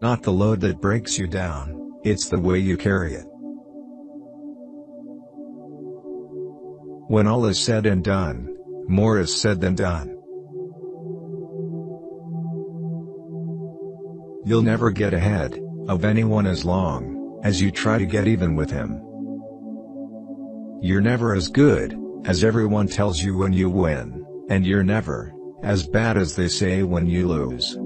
not the load that breaks you down, it's the way you carry it. When all is said and done, more is said than done. You'll never get ahead of anyone as long as you try to get even with him. You're never as good as everyone tells you when you win, and you're never as bad as they say when you lose.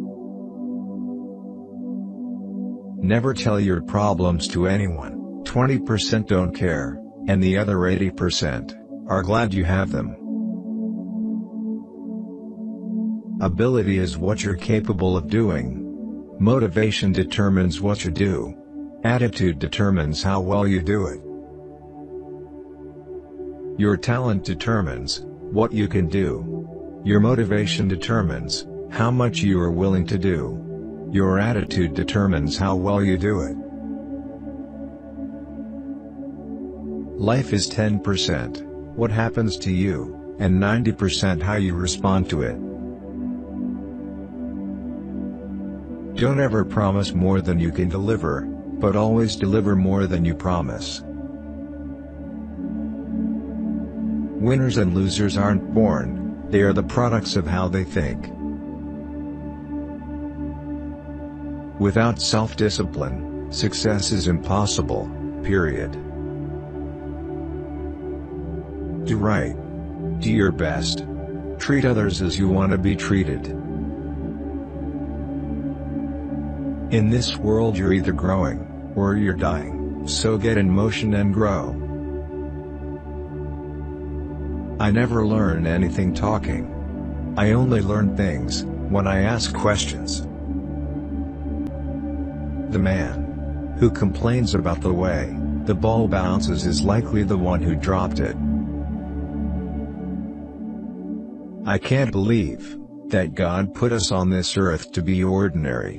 Never tell your problems to anyone, 20% don't care, and the other 80% are glad you have them. Ability is what you're capable of doing. Motivation determines what you do. Attitude determines how well you do it. Your talent determines what you can do. Your motivation determines how much you are willing to do. Your attitude determines how well you do it. Life is 10% what happens to you, and 90% how you respond to it. Don't ever promise more than you can deliver, but always deliver more than you promise. Winners and losers aren't born, they are the products of how they think. Without self-discipline, success is impossible, period. Do right. Do your best. Treat others as you want to be treated. In this world you're either growing, or you're dying, so get in motion and grow. I never learn anything talking. I only learn things, when I ask questions. The man who complains about the way the ball bounces is likely the one who dropped it. I can't believe that God put us on this earth to be ordinary.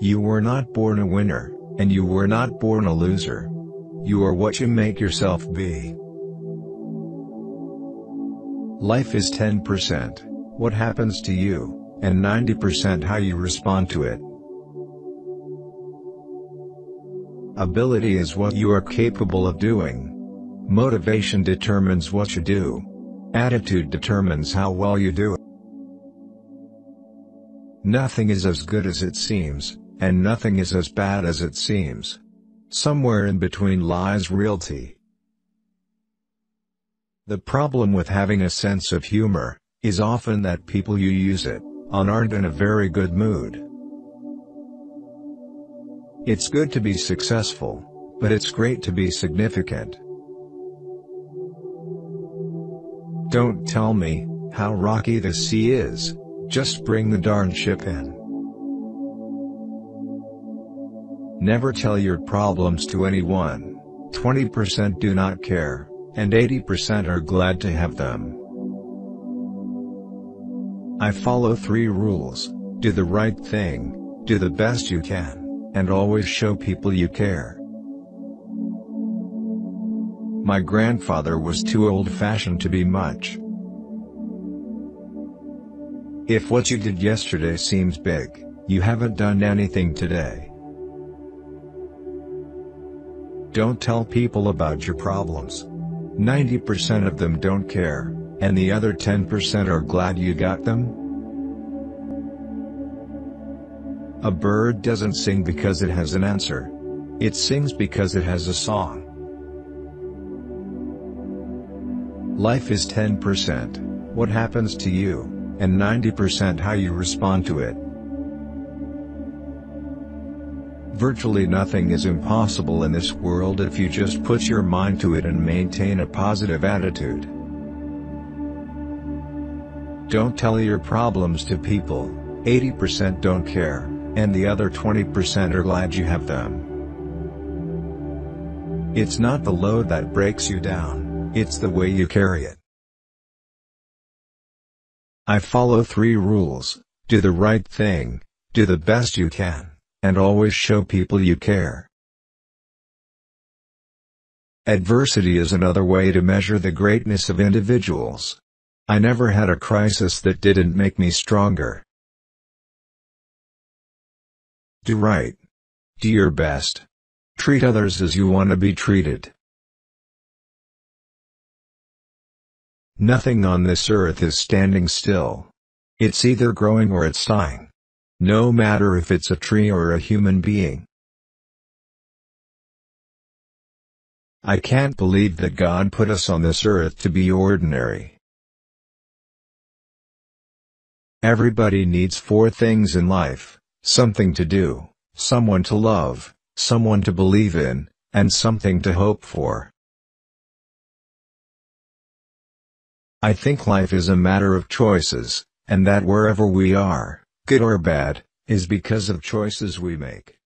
You were not born a winner, and you were not born a loser. You are what you make yourself be. Life is 10% what happens to you, and 90% how you respond to it. Ability is what you are capable of doing. Motivation determines what you do. Attitude determines how well you do it. Nothing is as good as it seems, and nothing is as bad as it seems. Somewhere in between lies reality. The problem with having a sense of humor, is often that people you use it, on aren't in a very good mood. It's good to be successful, but it's great to be significant. Don't tell me, how rocky the sea is, just bring the darn ship in. Never tell your problems to anyone, 20% do not care, and 80% are glad to have them. I follow three rules, do the right thing, do the best you can, and always show people you care. My grandfather was too old-fashioned to be much. If what you did yesterday seems big, you haven't done anything today. Don't tell people about your problems. 90% of them don't care, and the other 10% are glad you got them. A bird doesn't sing because it has an answer. It sings because it has a song. Life is 10% what happens to you, and 90% how you respond to it. Virtually nothing is impossible in this world if you just put your mind to it and maintain a positive attitude. Don't tell your problems to people, 80% don't care, and the other 20% are glad you have them. It's not the load that breaks you down, it's the way you carry it. I follow three rules, do the right thing, do the best you can and always show people you care. Adversity is another way to measure the greatness of individuals. I never had a crisis that didn't make me stronger. Do right. Do your best. Treat others as you want to be treated. Nothing on this earth is standing still. It's either growing or it's dying. No matter if it's a tree or a human being. I can't believe that God put us on this earth to be ordinary. Everybody needs four things in life, something to do, someone to love, someone to believe in, and something to hope for. I think life is a matter of choices, and that wherever we are, good or bad, is because of choices we make.